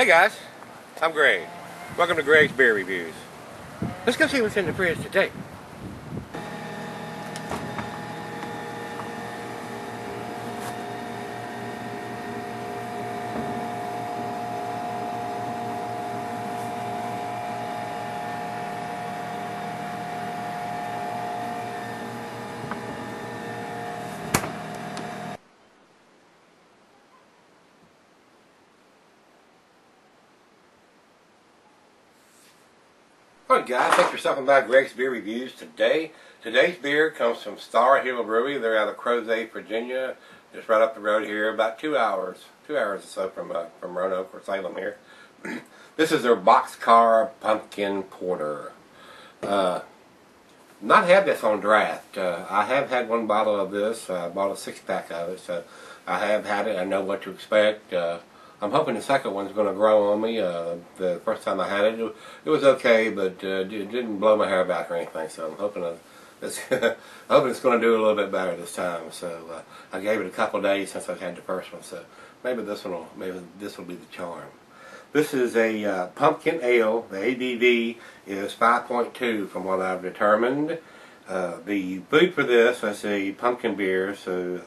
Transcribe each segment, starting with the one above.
Hey guys, I'm Greg. Welcome to Greg's Beer Reviews. Let's go see what's in the fridge today. Alright guys, thanks for stopping by Greg's Beer Reviews today. Today's beer comes from Starr Hill Brewery. They're out of Crozet, Virginia. Just right up the road here, about two hours, two hours or so from uh, from Roanoke or Salem here. this is their Boxcar Pumpkin Porter. Uh, not had this on draft. Uh, I have had one bottle of this. I bought a six pack of it, so I have had it. I know what to expect. Uh, I'm hoping the second one's going to grow on me. Uh, the first time I had it, it, was okay, but uh, it didn't blow my hair back or anything. So I'm hoping it's, hoping it's going to do a little bit better this time. So uh, I gave it a couple days since I've had the first one. So maybe this one will maybe this will be the charm. This is a uh, pumpkin ale. The ABV is 5.2 from what I've determined. Uh, the food for this is a pumpkin beer, so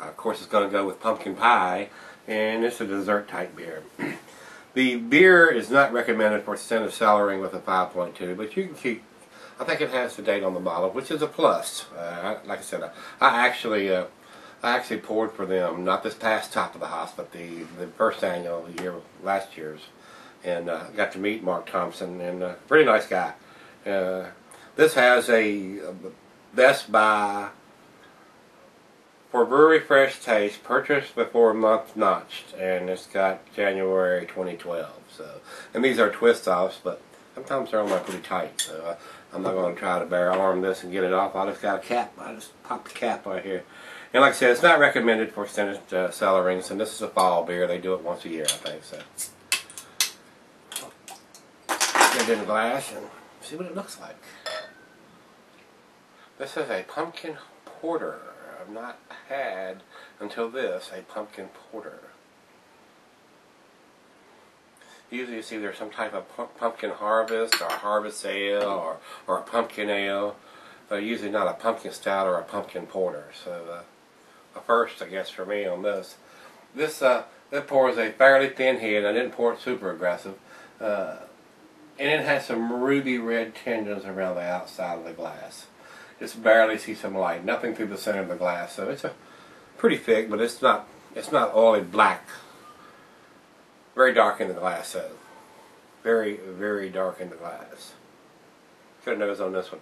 uh, of course it's going to go with pumpkin pie and it's a dessert type beer. the beer is not recommended for extended cellaring with a 5.2, but you can keep, I think it has the date on the bottle, which is a plus. Uh, like I said, I, I actually uh, I actually poured for them, not this past top of the house, but the, the first annual year, last year's, and uh, got to meet Mark Thompson, and uh, pretty nice guy. Uh, this has a, a Best By for Brewery Fresh Taste, purchased before month notched, and it's got January 2012. So, and these are twist offs, but sometimes they're there pretty tight. So uh, I'm not going to try to barrel arm this and get it off. I just got a cap. I just popped the cap right here. And like I said, it's not recommended for extended uh, cellarings, and this is a fall beer. They do it once a year, I think. So, get it in the glass and see what it looks like. This is a pumpkin porter. I've not had until this a pumpkin porter. Usually you see there's some type of pumpkin harvest or harvest ale or, or a pumpkin ale. But usually not a pumpkin stout or a pumpkin porter. So uh, a first I guess for me on this. This uh, that pours a fairly thin head. I didn't pour it super aggressive. Uh, and it has some ruby red tinges around the outside of the glass just barely see some light. Nothing through the center of the glass. So it's a pretty thick, but it's not it's not oily black. Very dark in the glass, so very very dark in the glass. Should have noticed on this one.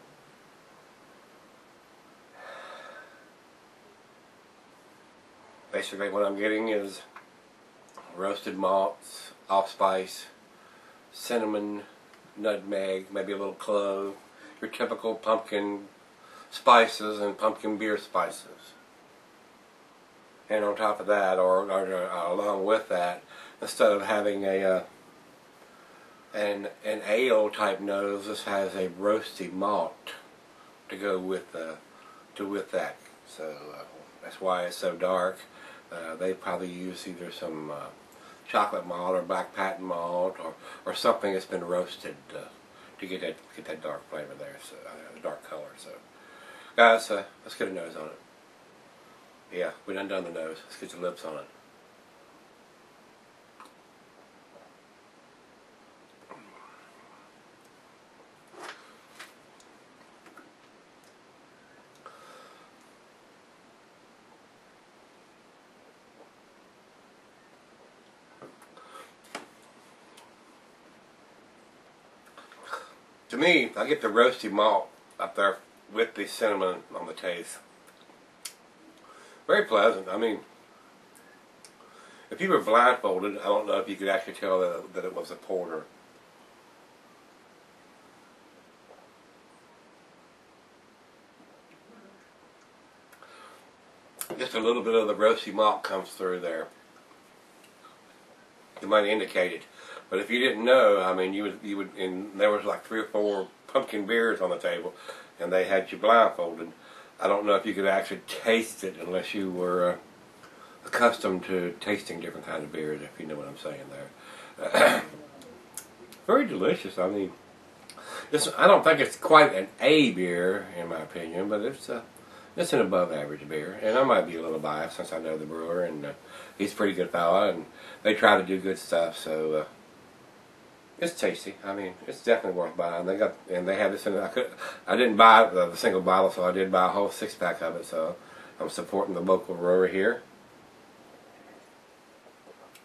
Basically, what I'm getting is roasted malts, allspice, cinnamon, nutmeg, maybe a little clove, your typical pumpkin spices and pumpkin beer spices. And on top of that, or, or uh, along with that, instead of having a uh, an an ale type nose, this has a roasty malt to go with uh, to with that. So uh, that's why it's so dark. Uh, they probably use either some uh, chocolate malt or black patent malt or, or something that's been roasted to get that get that dark flavor there, so uh, dark color. So. Uh, let's get a nose on it. Yeah, we done done the nose. Let's get the lips on it. To me, I get the roasty malt up there with the cinnamon on the taste. Very pleasant. I mean, if you were blindfolded, I don't know if you could actually tell that, that it was a porter. Just a little bit of the roasty malt comes through there. You might indicate it. But if you didn't know, I mean, you would, you would, and there was like three or four pumpkin beers on the table and they had you blindfolded. I don't know if you could actually taste it unless you were uh, accustomed to tasting different kinds of beers, if you know what I'm saying there. very delicious. I mean, it's, I don't think it's quite an A beer in my opinion, but it's a it's an above average beer, and I might be a little biased since I know the brewer, and uh, he's a pretty good fella, and they try to do good stuff, so uh, it's tasty. I mean, it's definitely worth buying. They got and they have this in. I could I didn't buy the single bottle, so I did buy a whole six pack of it. So I'm supporting the local brewer here,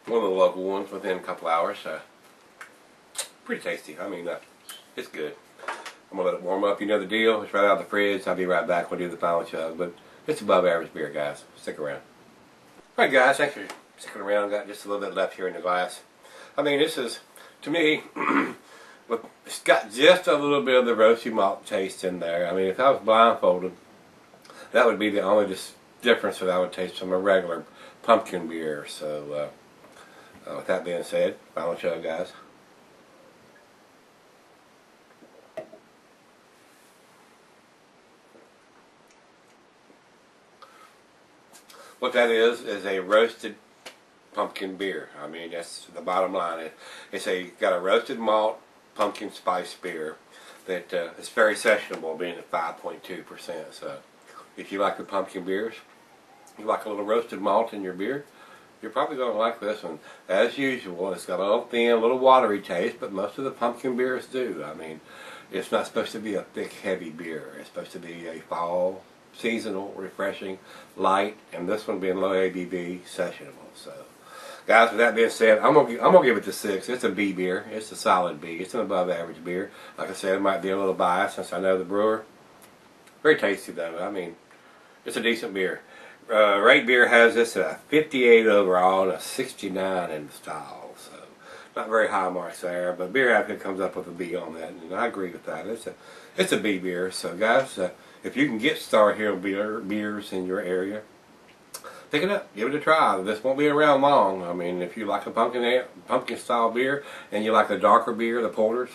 one of the local ones within a couple hours. So pretty tasty. I mean, uh, it's good. I'm gonna let it warm up. You know the deal. It's right out of the fridge. I'll be right back. When We'll do the final chug, but it's above average beer, guys. Stick around. All right, guys. Thanks for sticking around. Got just a little bit left here in the glass. I mean, this is to me. it's got just a little bit of the roasty malt taste in there. I mean, if I was blindfolded, that would be the only difference that I would taste from a regular pumpkin beer. So, uh, uh, with that being said, final chug, guys. What that is is a roasted pumpkin beer. I mean, that's the bottom line. It's a got a roasted malt pumpkin spice beer that uh, is very sessionable, being at 5.2 percent. So, if you like the pumpkin beers, you like a little roasted malt in your beer, you're probably going to like this one. As usual, it's got a little thin, a little watery taste, but most of the pumpkin beers do. I mean, it's not supposed to be a thick, heavy beer. It's supposed to be a fall seasonal, refreshing, light, and this one being low ABV, sessionable. So, guys, with that being said, I'm gonna I'm gonna give it to six. It's a B beer. It's a solid B. It's an above average beer. Like I said, it might be a little biased since I know the brewer. Very tasty though. I mean, it's a decent beer. Uh, Rate Beer has this at a 58 overall and a 69 in style. So, not very high marks there, but Beer Advocate comes up with a B on that, and I agree with that. It's a it's a B beer. So, guys. Uh, if you can get Starr Hill beer, beers in your area, pick it up. Give it a try. This won't be around long. I mean, if you like a pumpkin pumpkin style beer and you like the darker beer, the porters,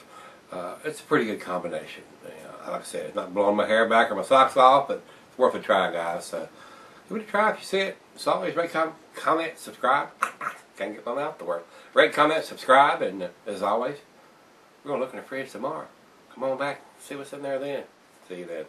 uh, it's a pretty good combination. You know, like I said, it's not blowing my hair back or my socks off, but it's worth a try, guys. So give it a try if you see it. As always, rate, com comment, subscribe. Can't get my mouth to work. Rate, comment, subscribe, and uh, as always, we're going to look in the fridge tomorrow. Come on back, see what's in there then. See you then.